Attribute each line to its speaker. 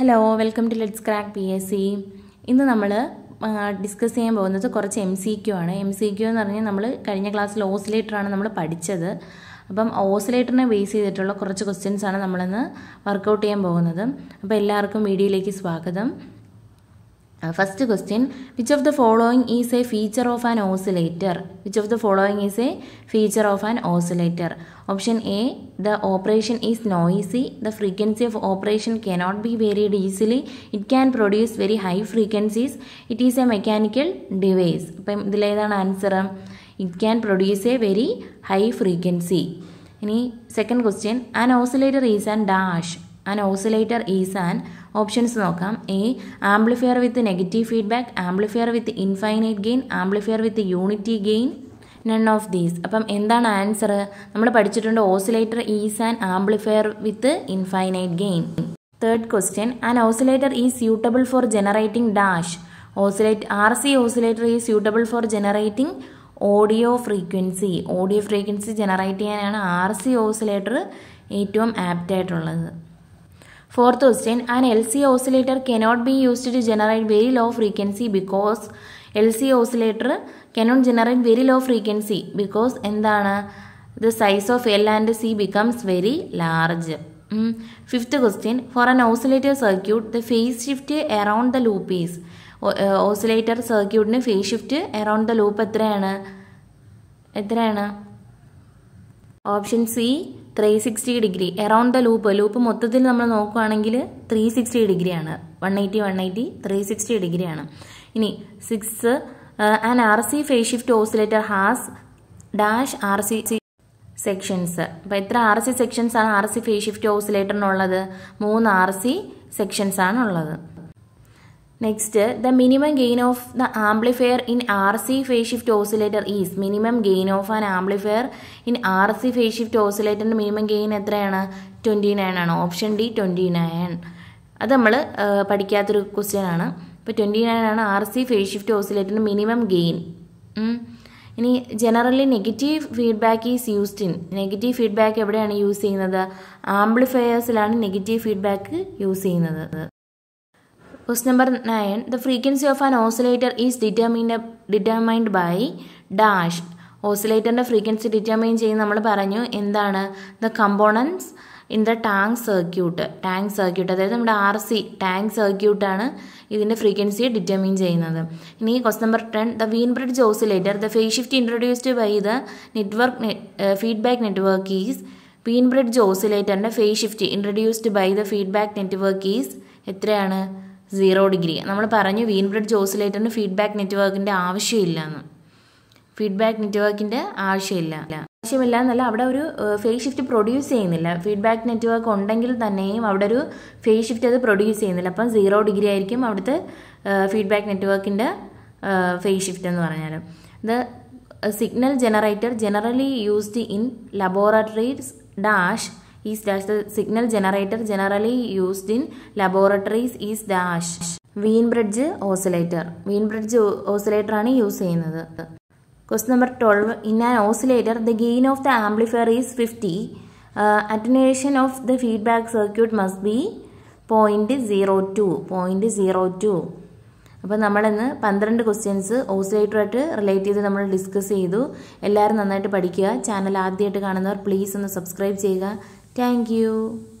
Speaker 1: Hello welcome to let's crack P S C ഇന്ന് നമ്മൾ discuss ചെയ്യാൻ പോകുന്നത് കുറച്ച് എം സി ക്യു ആണ്. എം സി ക്യു എന്ന് പറഞ്ഞാൽ നമ്മൾ കഴിഞ്ഞ ക്ലാസ്സിൽ ഓസിലേറ്ററാണ് നമ്മൾ പഠിച്ചത്. അപ്പം ഓസിലേറ്ററിനെ ബേസ് ചെയ്തിട്ടുള്ള കുറച്ച് ക്വസ്റ്റ്യൻസ് ആണ് നമ്മളിന്ന് വർക്കൗട്ട് ചെയ്യാൻ പോകുന്നത്. അപ്പോൾ എല്ലാവർക്കും വീഡിയോയിലേക്ക് സ്വാഗതം. First question which of the following is a feature of an oscillator which of the following is a feature of an oscillator option A the operation is noisy the frequency of operation cannot be varied easily it can produce very high frequencies it is a mechanical device അപ്പം ഇതിലേതാണ് answer it can produce a very high frequency ഇനി second question an oscillator is an dash an oscillator is and options നോക്കാം. A amplifier with negative feedback amplifier with infinite gain amplifier with unity gain none of these. അപ്പം എന്താണ് answer നമ്മൾ പഠിച്ചിട്ടുണ്ട് oscillator is an amplifier with infinite gain. Third question an oscillator is suitable for generating dash. Oscillate R C oscillator is suitable for generating audio frequency. Audio frequency generate ചെയ്യാനാണ് R C oscillator ഏറ്റവും apt an L C oscillator cannot be used to generate very low frequency because L C oscillator cannot generate very low frequency because എന്താണ്? The size of L and C becomes very large fifth question for an oscillator circuit the phase shift around the loop is oscillator സർക്യൂട്ടിന് phase shift around the loop എത്രയാണ്? എത്രയാണ്? Option C three sixty degree around the loop loop മൊത്തത്തിൽ നമ്മൾ നോക്കുകയാണെങ്കിൽ three sixty ഡിഗ്രിയാണ് one eighty one eighty three sixty ഡിഗ്രിയാണ് ഇനി six an R C phase shift oscillator has dash R C C sections അപ്പോൾ എത്ര ആർ സി സെക്ഷൻസ് ആണ് R C phase shift ഓസിലേറ്ററിനുള്ളത് മൂന്ന് ആർ സി സെക്ഷൻസ് ആണ് ഉള്ളത്. Next the minimum gain of the amplifier in R C phase shift oscillator is minimum gain of an amplifier in R C phase shift ഓസിലേറ്ററിന്റെ minimum gain എത്രയാണ്? Twenty nine ആണ്. Option D twenty nine അത് നമ്മൾ പഠിക്കാത്തൊരു question ആണ്. ഇപ്പോൾ twenty nine ആണ് R C phase shift ഓസിലേറ്ററിന്റെ മിനിമം ഗെയിൻ ഇനി generally negative feedback is used in negative feedback എവിടെയാണ് യൂസ് ചെയ്യുന്നത്? ആംപ്ലിഫയേഴ്സിലാണ് നെഗറ്റീവ് ഫീഡ്ബാക്ക് യൂസ് ചെയ്യുന്നത്. Question number 9. The frequency of an oscillator is determined, determined by dash. ഓസിലേറ്ററിന്റെ frequency determine ചെയ്യുന്ന നമ്മൾ പറഞ്ഞു എന്താണ്? The components in the tank circuit tank circuit അതായത് നമ്മുടെ ആർ സി ടാങ്ക് സർക്യൂട്ടാണ് ഇതിന്റെ ഫ്രീക്വൻസി ഡിറ്റർമൈൻ ചെയ്യുന്നത്. ഇനി quest number ten the Wien bridge oscillator the phase shift introduced by the network feedback network is Wien bridge ഓസിലേറ്ററിന്റെ phase shift introduced by the feedback network is എത്രയാണ്? Zero degree. നമ്മൾ പറഞ്ഞു വീൻ ബ്രിഡ് ഓസിലേറ്ററിന് feedback നെറ്റ്വർക്കിന്റെ ആവശ്യമില്ല എന്ന് feedback നെറ്റ്വർക്കിന്റെ ആവശ്യമില്ല. ആവശ്യമില്ല എന്നല്ല അവിടെ ഒരു ഫേസ് ഷിഫ്റ്റ് പ്രൊഡ്യൂസ് ചെയ്യുന്നില്ല. ഫീഡ്ബാക്ക് നെറ്റ്വർക്ക് ഉണ്ടെങ്കിൽ തന്നെയും അവിടെ ഒരു ഫേസ് ഷിഫ്റ്റ് അത് പ്രൊഡ്യൂസ് ചെയ്യുന്നില്ല. അപ്പം സീറോ ഡിഗ്രി ആയിരിക്കും അവിടുത്തെ ഫീഡ്ബാക്ക് നെറ്റ്വർക്കിന്റെ ഫേസ് ഷിഫ്റ്റ് എന്ന് പറഞ്ഞാൽ the signal generator generally used in laboratories dash is dash the signal generator generally used in laboratories is dash Wien bridge oscillator Wien bridge oscillator ആണ് use ചെയ്യുന്നത്. Quest number twelve in an oscillator the gain of the amplifier is fifty attenuation of the feedback circuit must be point zero two point zero two അപ്പോൾ നമ്മളിന്ന് പന്ത്രണ്ട് questions ഓസിലേറ്ററായിട്ട് relate ചെയ്ത് നമ്മൾ discuss ചെയ്തു. എല്ലാവരും നന്നായിട്ട് പഠിക്കുക. ചാനൽ ആദ്യമായിട്ട് കാണുന്നവർ പ്ലീസ് ഒന്ന് സബ്സ്ക്രൈബ് ചെയ്യുക. Thank you.